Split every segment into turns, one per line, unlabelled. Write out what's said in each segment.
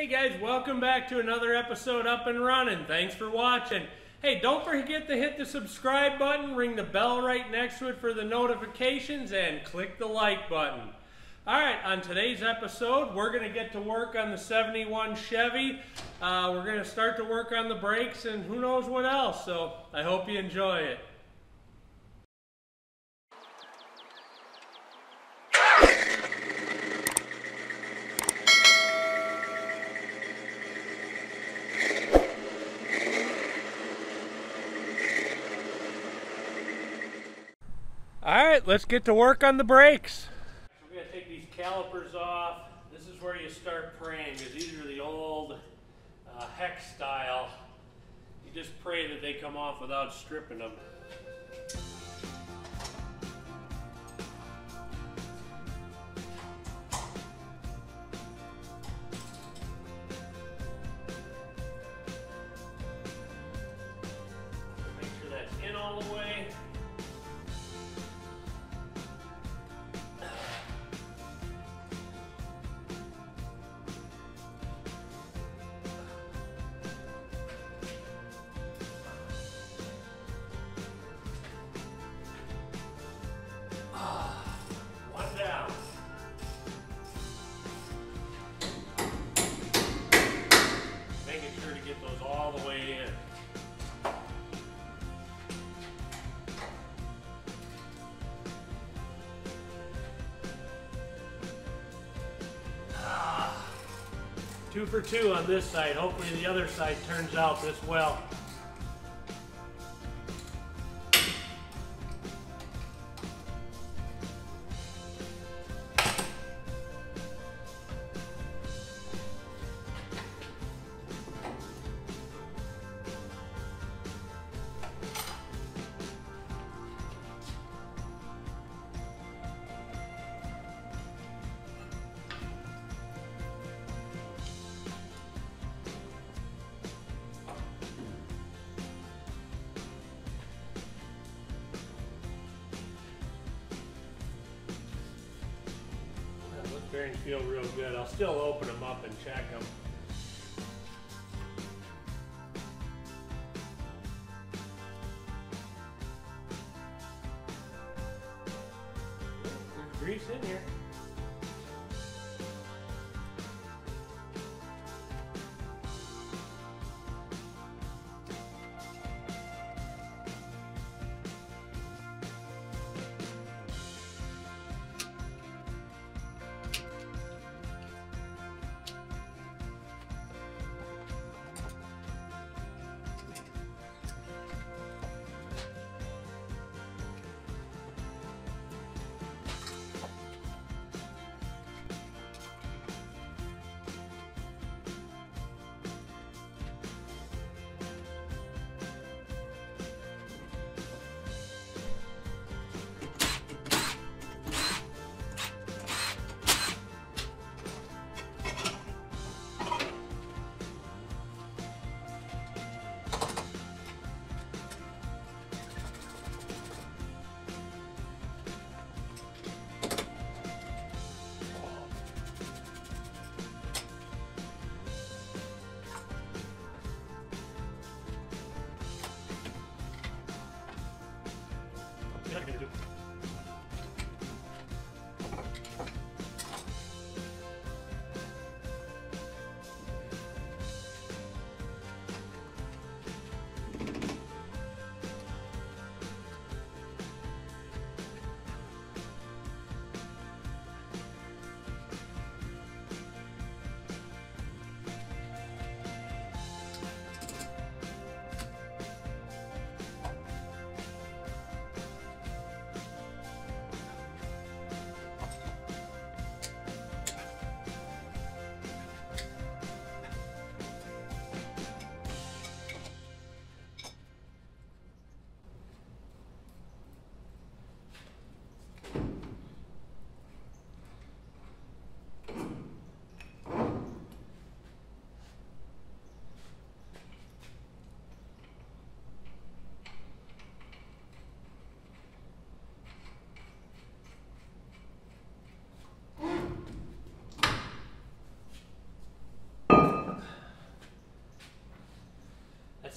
Hey guys, welcome back to another episode Up-N-Runnin. Thanks for watching. Hey, don't forget to hit the subscribe button, ring the bell right next to it for the notifications, and click the like button. All right, on today's episode, we're going to get to work on the 71 Chevy. Uh, we're going to start to work on the brakes and who knows what else, so I hope you enjoy it. All let's get to work on the brakes. We're gonna take these calipers off. This is where you start praying because these are the old uh, hex style. You just pray that they come off without stripping them. Two for two on this side. Hopefully the other side turns out this well. Bearings feel real good. I'll still open them up and check them.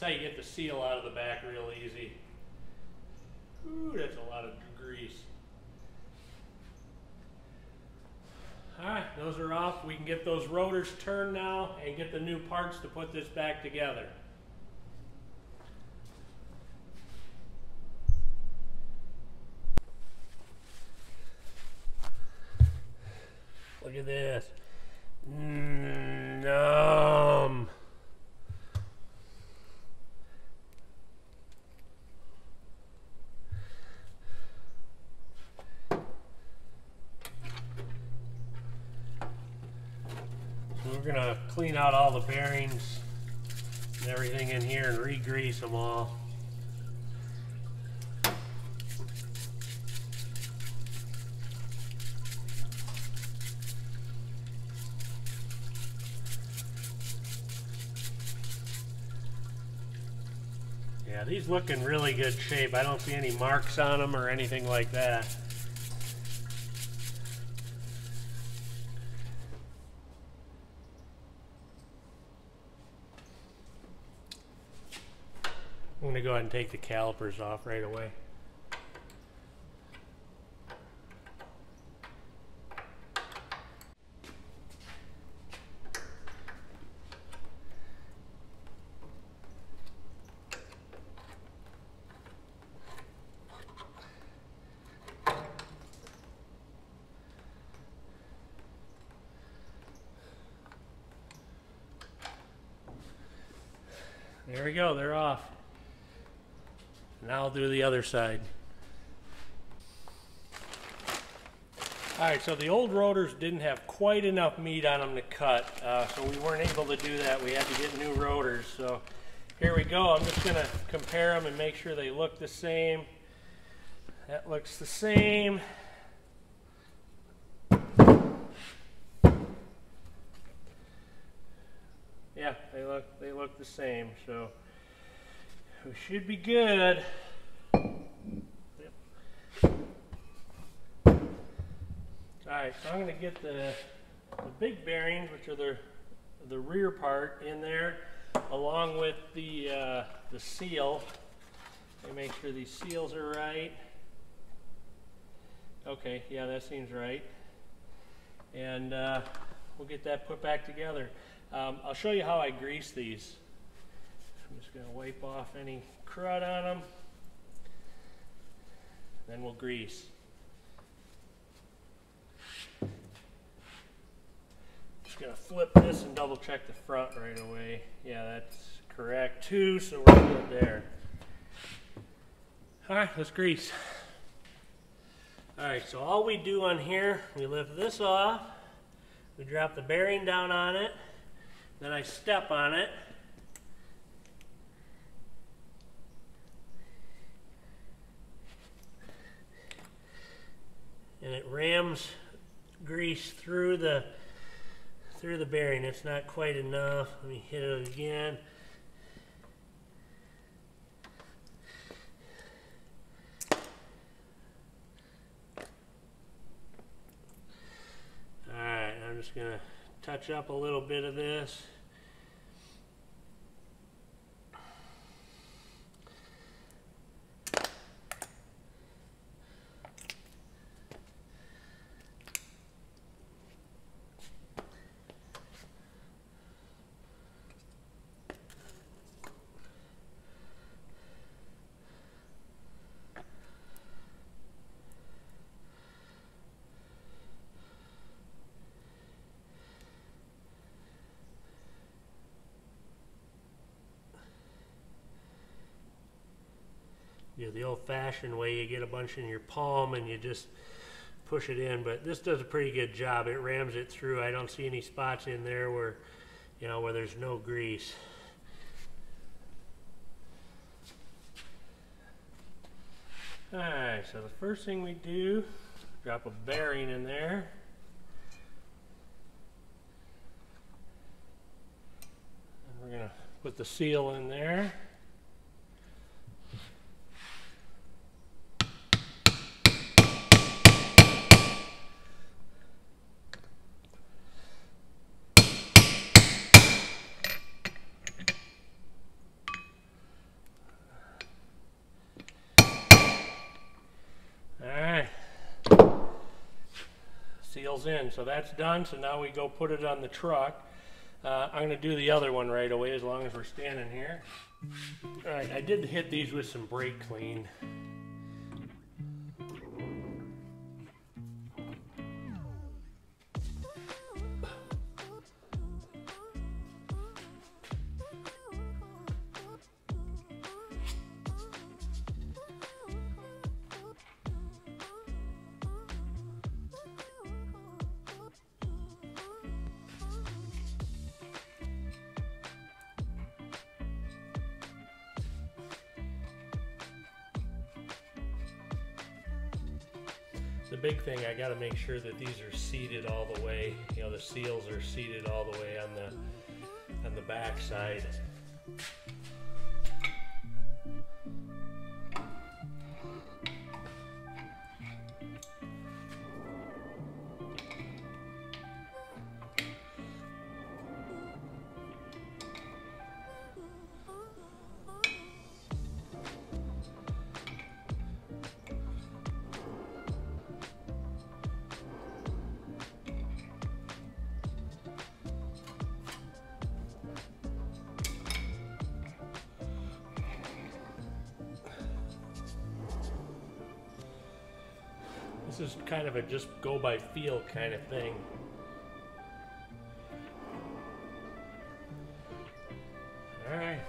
How you get the seal out of the back real easy. Ooh, that's a lot of grease. Alright, those are off. We can get those rotors turned now and get the new parts to put this back together. Look at this. Mm, Numb. So we're gonna clean out all the bearings and everything in here and re-grease them all. Yeah, these look in really good shape. I don't see any marks on them or anything like that. Go ahead and take the calipers off right away. There we go, they're off. Now I'll do the other side. Alright, so the old rotors didn't have quite enough meat on them to cut, uh, so we weren't able to do that. We had to get new rotors. So here we go. I'm just going to compare them and make sure they look the same. That looks the same. Yeah, they look they look the same. So should be good. Alright, so I'm going to get the, the big bearings, which are the, the rear part, in there, along with the, uh, the seal. And make sure these seals are right. Okay, yeah, that seems right. And uh, we'll get that put back together. Um, I'll show you how I grease these. I'm just going to wipe off any crud on them. Then we'll grease. Just going to flip this and double check the front right away. Yeah, that's correct too, so we're good there. All right, let's grease. All right, so all we do on here, we lift this off, we drop the bearing down on it, then I step on it, and it rams grease through the through the bearing. It's not quite enough. Let me hit it again. Alright, I'm just going to touch up a little bit of this. Old-fashioned way. You get a bunch in your palm and you just push it in. But this does a pretty good job. It rams it through. I don't see any spots in there where you know where there's no grease. Alright so the first thing we do drop a bearing in there. And we're gonna put the seal in there in. So that's done. So now we go put it on the truck. Uh, I'm going to do the other one right away as long as we're standing here. All right, I did hit these with some brake clean. The big thing I got to make sure that these are seated all the way you know the seals are seated all the way on the on the back side This is kind of a just go by feel kind of thing. Alright.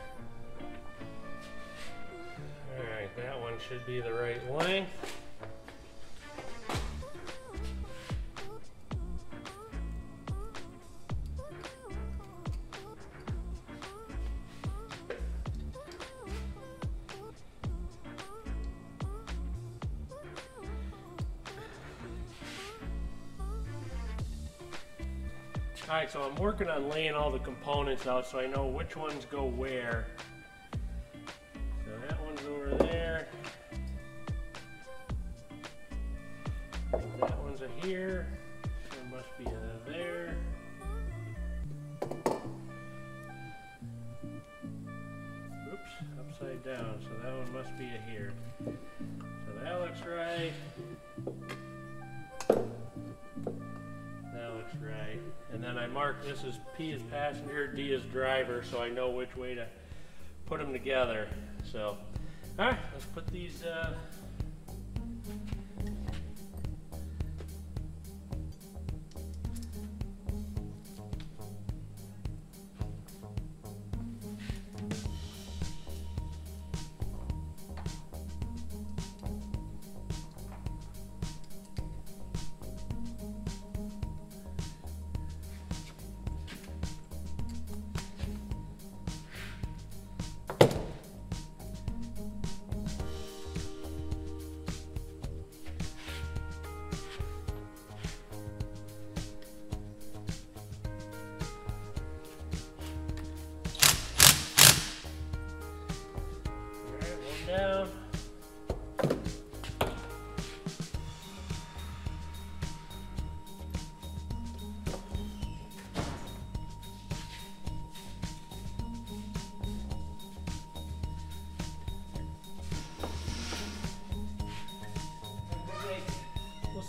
Alright, that one should be the right length. Alright, so I'm working on laying all the components out so I know which ones go where. So that one's over there. That one's a here. There must be a there. Oops, upside down. So that one must be a here. So that looks right. Right. And then I mark this as P as passenger, D as driver, so I know which way to put them together. So, all right, let's put these. Uh,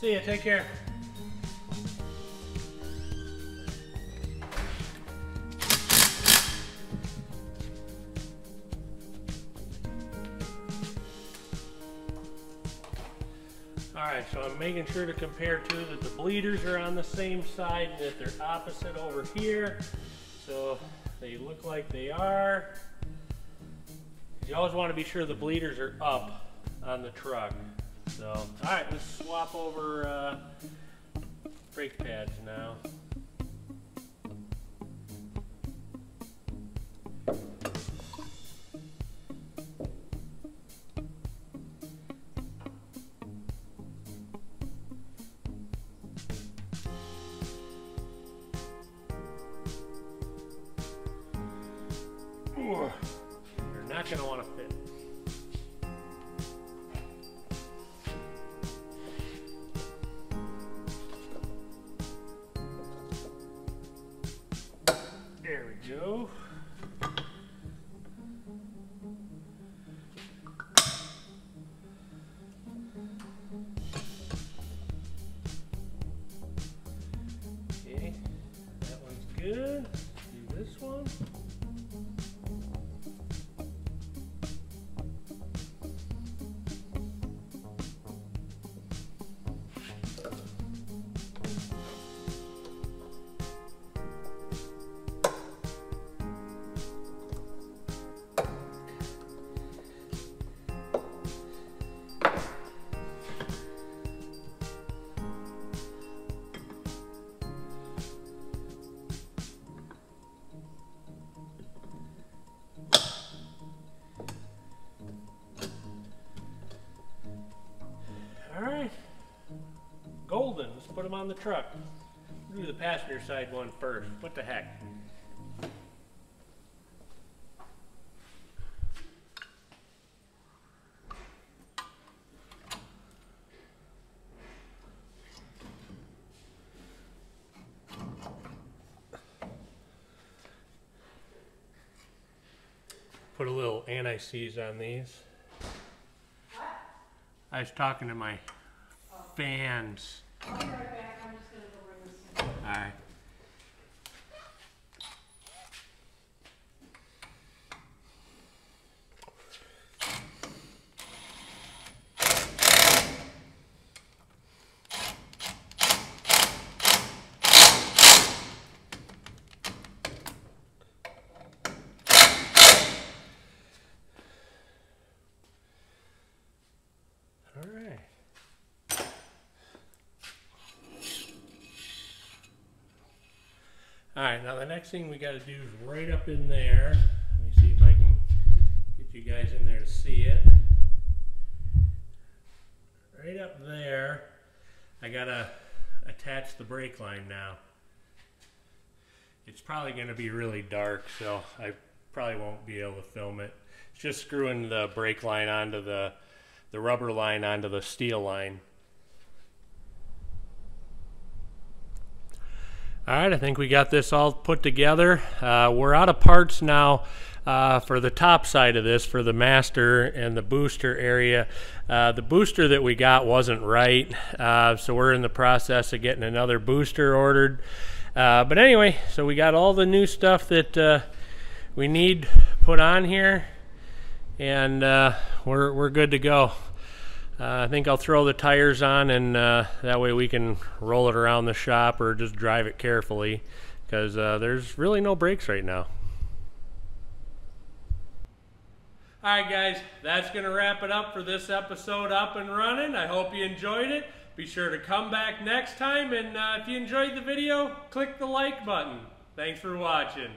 see you. Take care. Alright, so I'm making sure to compare too that the bleeders are on the same side that they're opposite over here. So they look like they are. You always want to be sure the bleeders are up on the truck. So, alright, let's swap over uh, brake pads now. You're not going to want to fit. On the truck. Do the passenger side one first. What the heck? Put a little anti-seize on these. I was talking to my fans.
Oh, I'll be right back, I'm just gonna go bring this in.
Alright. All right. All right, now the next thing we got to do is right up in there. Let me see if I can get you guys in there to see it. Right up there, I got to attach the brake line now. It's probably going to be really dark, so I probably won't be able to film it. It's just screwing the brake line onto the the rubber line onto the steel line. All right, I think we got this all put together. Uh, we're out of parts now uh, for the top side of this, for the master and the booster area. Uh, the booster that we got wasn't right, uh, so we're in the process of getting another booster ordered. Uh, but anyway, so we got all the new stuff that uh, we need put on here, and we're, we're good to go. Uh, I think I'll throw the tires on and uh, that way we can roll it around the shop or just drive it carefully because uh, there's really no brakes right now. Alright guys, that's going to wrap it up for this episode Up-N-Runnin. I hope you enjoyed it. Be sure to come back next time and uh, if you enjoyed the video, click the like button. Thanks for watching.